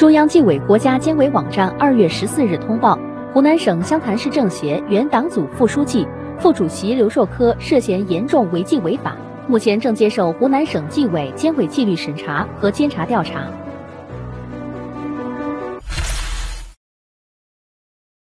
中央纪委国家监委网站二月十四日通报湖南省湘潭市政协原党组副书记副主席刘硕科涉嫌严重违纪违法目前正接受湖南省纪委监委纪律审查和监察调查。